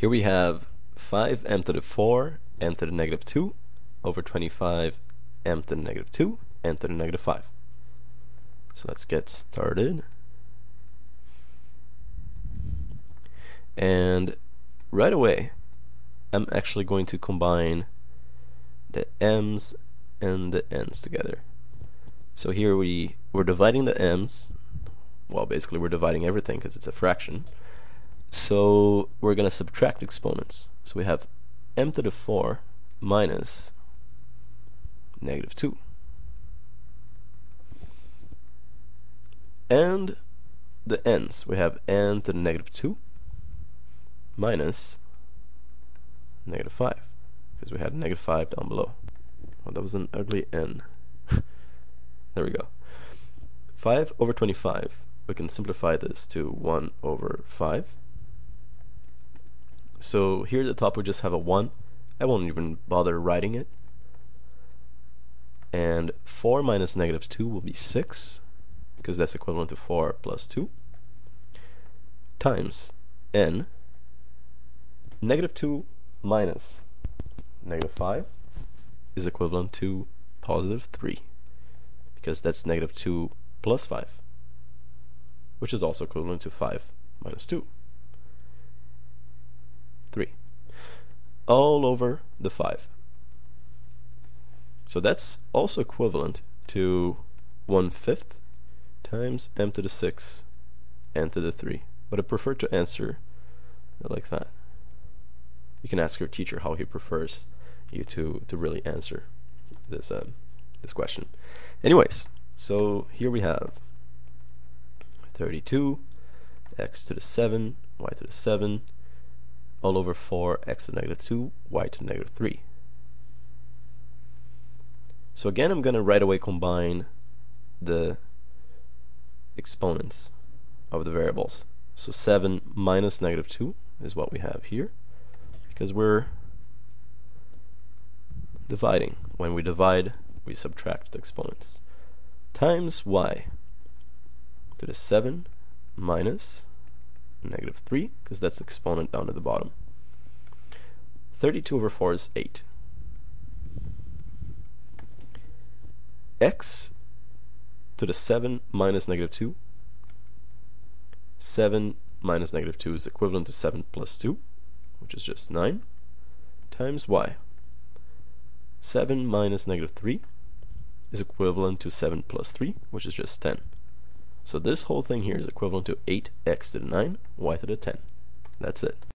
Here we have 5m to the 4 m to the negative 2 over 25 n to the negative 2 m to the negative 5. So let's get started. And right away, I'n actually going to combine the m's and the n's together. So here we, we're dividing the m's. Well, basically we're dividing everything because it's a fraction. So we're going to subtract exponents. So we have m to the 4 minus negative 2. And the n's, we have n to the negative 2 minus negative 5 because we had negative 5 down below. Well, that was an ugly n. there we go. 5 over 25, we can simplify this to 1 over 5. So here at the top we just have a 1. I won't even bother writing it. And 4 minus negative 2 will be 6, because that's equivalent to 4 plus 2, times n. Negative 2 minus negative 5 is equivalent to positive 3, because that's negative 2 plus 5, which is also equivalent to 5 minus 2. 3. All over the 5. So that's also equivalent to 1 fifth times m to the 6 n to the 3. But I prefer to answer like that. You can ask your teacher how he prefers you to, to really answer this um, this question. Anyways, so here we have 32 x to the 7 y to the 7 all over 4 x to the negative 2 y to the negative 3. So again, I'm going to right away combine the exponents of the variables. So 7 minus negative 2 is what we have here because we're dividing. When we divide, we subtract the exponents. Times y to the 7 minus negative 3 because that's the exponent down at the bottom. 32 over 4 is 8. x to the 7 minus negative 2. 7 minus negative 2 is equivalent to 7 plus 2, which is just 9, times y. 7 minus negative 3 is equivalent to 7 plus 3, which is just 10. So this whole thing here is equivalent to 8x to the 9, y to the 10. That's it.